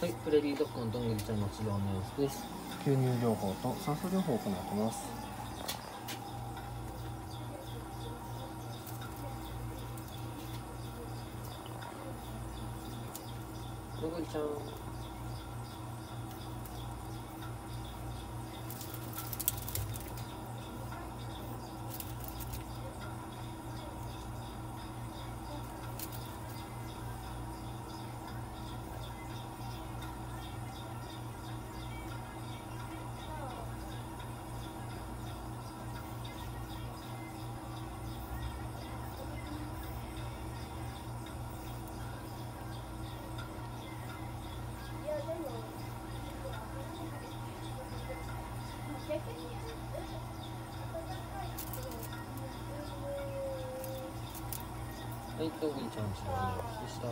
はい、プレリードッグのどんぐりちゃんの治療の様子です。吸入療法と酸素療法を行ってます。どんぐりちゃん。はい、どんぐりちゃんの治療の様子でした。